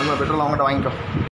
இன்னும் பெட்ரோல் அவங்ககிட்ட வாங்கிக்கோ.